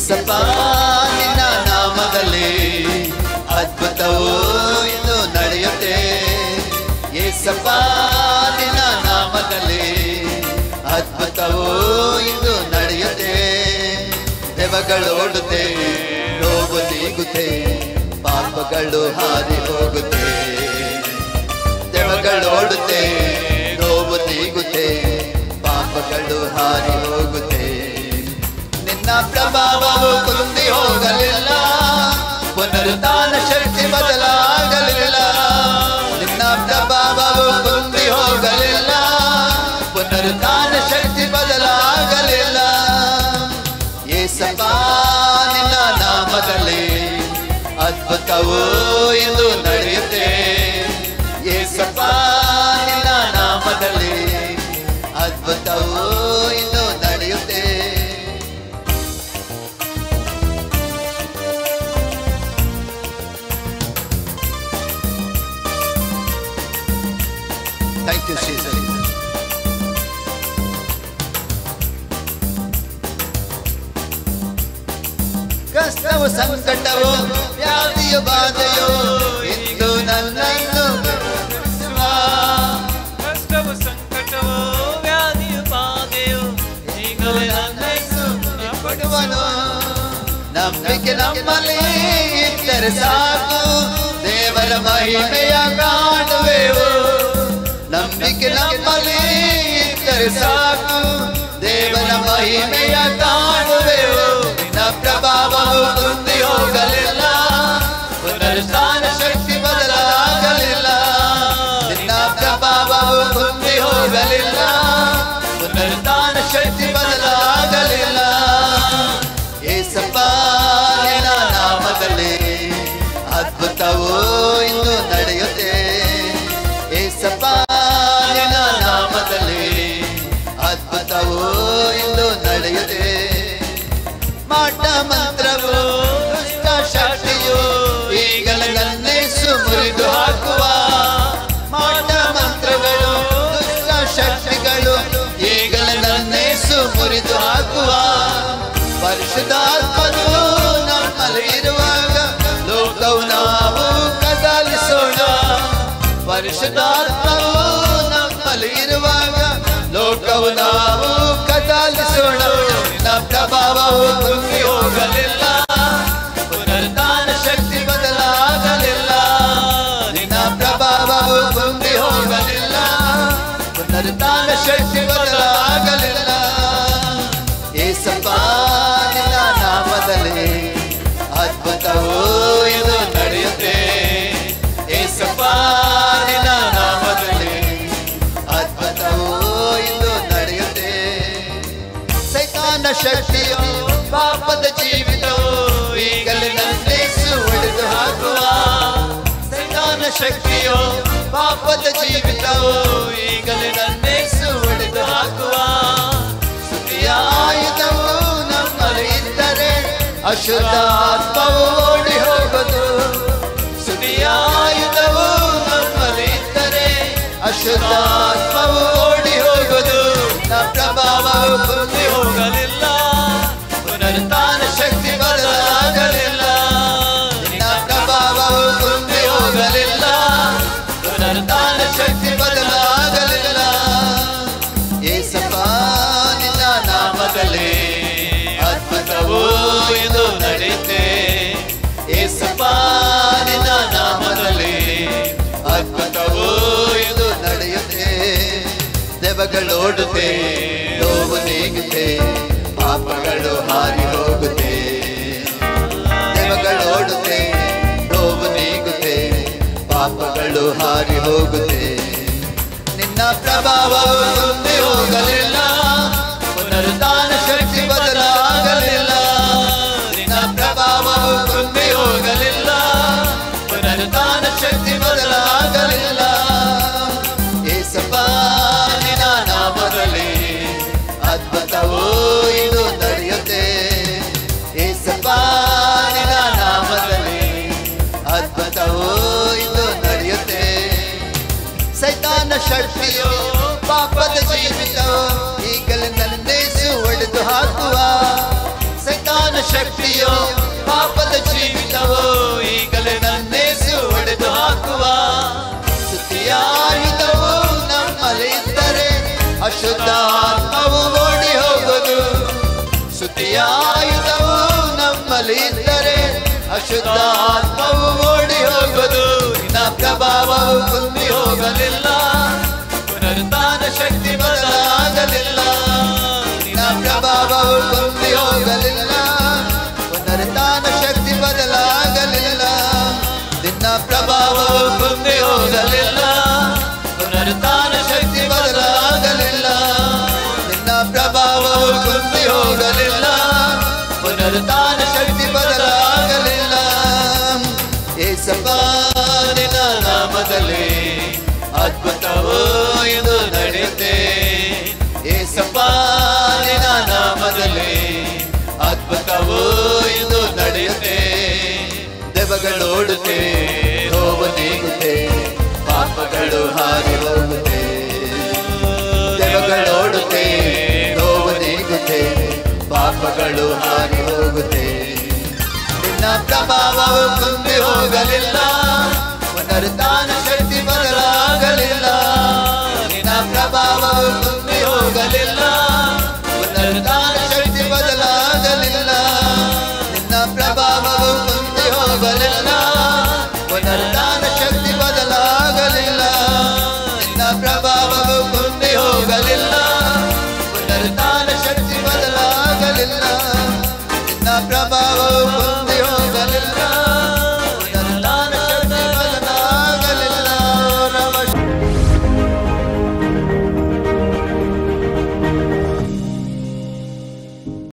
ಏಸಪ್ಪ ನಿನ್ನ ನಾಮದಲ್ಲಿ ಅದ್ಭುತವೋ ಇಂದು ನಡೆಯುತ್ತೆ. ಏಸಪ್ಪ, ನಿನ್ನ ನಾಮದಲ್ಲಿ ಅದ್ಭುತವೋ ಇಂದು ನಡೆಯುತ್ತೆ. ದೆವಗಳು ಓಡುತ್ತೆ, ನೋವು ನೀಗುತ್ತೆ, ಪಾಪಗಳು ಹಾರಿ ಹೋಗುತ್ತೆ. ದೆವಗಳು ಅದ್ಭುತವು ಇಂದು ನಡೆಯುತ್ತೆ. ಏಸಪ್ಪ ನಿನ್ನ ನಾಮದಲ್ಲಿ ಅದ್ಭುತವು ಇಂದು ನಡೆಯುತ್ತೆ. ಥ್ಯಾಂಕ್ ಯು ಶ್ರೀಸರಿ ಕಷ್ಟವು ಸಂಕಟವು ವ್ಯಾಧಿಯು ಬಾಧೆಯು ಇಂದು ನನ್ನನ್ನು ಬಿಡಿಸುವ. ಕಷ್ಟವು ಸಂಕಟವು ವ್ಯಾಧಿಯು ಬಾಧೆಯು ಈಗಲೇ ನನ್ನನ್ನು ಕೊಡುವನು ನಂಬಿಕೆ ನಮ್ಮಲ್ಲಿ ಇದ್ದರೆ ಸಾಕು ದೇವರ ಮಹಿಮೆಯ ಕಾಣುವೆವು ನಂಬಿಕೆ ನಮ್ಮಲ್ಲಿ ಇದ್ದರೆ ಸಾಕು ದೇವರ ಮಹಿಮೆಯ ಪುನರುತ್ಥಾನ ಶಕ್ತಿ ಬದಲಾಗಲಿಲ್ಲ. ನಿನ್ನ ಪ್ರಭಾವವು ಕುಂದಿ ಹೋಗಲಿಲ್ಲ. ಪುನರುತ್ಥಾನ ಶಕ್ತಿ ಬದಲಾಗಲಿಲ್ಲ. ಏಸಪ್ಪ ನಿನ್ನ ನಾಮದಲ್ಲಿ ಅದ್ಭುತವು ನನ್ನೇಸು ಮುರಿದು ಹಾಕುವ ಮಾಟ ಮಂತ್ರಗಳು, ದುಷ್ಟ ಶಕ್ತಿಗಳು ಈಗಲೇ ನನ್ನೇಸು ಮುರಿದು ಹಾಕುವ. ಪರಿಶುದ್ಧಾತ್ಮನು ನಮ್ಮಲ್ಲಿ ಇರುವಾಗ ಲೋಕವು ನಾವು ಕದಲಿಸೋಣ. ಪರಿಶುದ್ಧಾತ್ಮವು ನಮ್ಮಲ್ಲಿ ಇರುವಾಗ ಲೋಕವು ನಾವು ಕದಲಿಸೋಣ. ನಮ್ಮ ಪ್ರಭಾವವು ಕುಂದಿ ಶಕ್ತಿಯು ಪಾಪದ ಜೀವಿತವು ಈಗಲೇ ನನ್ನೇಸು ಹೊಡೆದು ಹಾಕುವ ಸೈತಾನ ಶಕ್ತಿಯೋ ಪಾಪದ ಜೀವಿತವು ಈಗಲೇ ನನ್ನೇಸು ಹೊಡೆದು ಹಾಕುವ ಸ್ತುತಿಯ ಆಯುಧವು ನಮ್ಮಲ್ಲಿ ಇದ್ದರೆ ಅಶುದ್ಧ ಆತ್ಮವು ಓಡಿ ಹೋಗದು. ಸ್ತುತಿಯ ಆಯುಧವು ನಮ್ಮಲ್ಲಿ ಇದ್ದರೆ ಅಶುದ್ಧ ಆತ್ಮವು ಓಡಿ ಹೋಗದು. ಪ್ರಭಾವವು ಕುಂದಿ ಪುನರುತ್ಥಾನ ಶಕ್ತಿ ಬದಲಾಗಲಿಲ್ಲ. ನಿನ್ನ ಪ್ರಭಾವವು ಕುಂದಿ ಹೋಗಲಿಲ್ಲ. ಪುನರುತ್ಥಾನ ಶಕ್ತಿ ಬದಲಾಗಲಿಲ್ಲ. ಏಸಪ್ಪ, ನಿನ್ನ ನಾಮದಲ್ಲಿ ಅದ್ಭುತವು ಇದು ನಡೆಯುತ್ತೆ ಏಸಪ್ಪ, ನಿನ್ನ ನಾಮದಲ್ಲಿ ಅದ್ಭುತವು ಇದು ನಡೆಯುತ್ತೆ. ದೆವಗಳೋಡುತ್ತೆ ನೋವು ನೀಗುತ್ತೆ. ಪಾಪಗಳು ಹಾರಿ ಹೋಗುತ್ತೆ. ದೆವಗಳೋಡುತ್ತೆ ನೋವು ನೀಗುತ್ತೆ. ಪಾಪಗಳು ಹಾರಿ ಹೋಗುತ್ತೆ. ನಿನ್ನ ಪ್ರಭಾವ ಹೋಗಲಿಲ್ಲ. ಸೈತಾನ ಶಕ್ತಿಯೋ ಪಾಪದ ಜೀವಿತ, ಈಗಲೇ ನನ್ನೇಸು ಒಡೆದು ಹಾಕುವ. ಸೈತಾನ ಶಕ್ತಿಯೋ ಪಾಪದ ಜೀವಿತವೋ, ಈಗಲೇ ನನ್ನೇಸು ಒಡೆದು ಹಾಕುವ. ಸ್ತುತಿಯ ಆಯುಧವು ನಮ್ಮಲ್ಲಿ ಇದ್ದರೆ ಅಶುದ್ಧ ಆತ್ಮವು ಓಡಿ ಹೋಗುವುದು ಸ್ತುತಿಯ ಆಯುಧವು ನಮ್ಮಲ್ಲಿ ಇದ್ದರೆ ಅಶುದ್ಧ ಆತ್ಮವು ಓಡಿ ಹೋಗುವುದು ನಿನ್ನ ಕುಂದಿ ಶಕ್ತಿ ಬದಲಾಗಲಿಲ್ಲ ನಿನ್ನ ಪ್ರಭಾವವು ಕುಂದಿ ಹೋಗಲಿಲ್ಲ ಪುನರುತ್ಥಾನ ಶಕ್ತಿ ಬದಲಾಗಲಿಲ್ಲ. ನಿನ್ನ ಪ್ರಭಾವವು ಕುಂದಿ ಹೋಗಲಿಲ್ಲ ಪುನರುತ್ಥಾನ ಶಕ್ತಿ ಬದಲಾಗಲಿಲ್ಲ. ನಿನ್ನ ಪ್ರಭಾವವು ಕುಂದಿ ಹೋಗಲಿಲ್ಲ ಪುನರುತ್ಥಾನ ಶಕ್ತಿ ಬದಲಾಗಲಿಲ್ಲ. ಏಸಪ್ಪ, ನಿನ್ನ ನಾಮದಲ್ಲಿ ಅದ್ಭುತವೋ ನಡೆಯುತ್ತೆ ನಿನ್ನ ನಾಮದಲ್ಲಿ ಅದ್ಭುತವೋ ಇಂದು ನಡೆಯುತ್ತೆ. ದೆವಗಳೋಡುತ್ತೆ ನೋವು ನೀಗುತ್ತೆ, ಪಾಪಗಳು ಹಾರಿ ಹೋಗುತ್ತೆ. ದೆವಗಳೋಡುತ್ತೆ ನೋವು ನೀಗುತ್ತೆ, ಪಾಪಗಳು ಹಾರಿ ಹೋಗುತ್ತೆ. ನಿನ್ನ ಪ್ರಭಾವವು ತುಂಬಿ ಹೋಗಲಿಲ್ಲ ಪುನರುತ್ಥಾನ dá pra valor.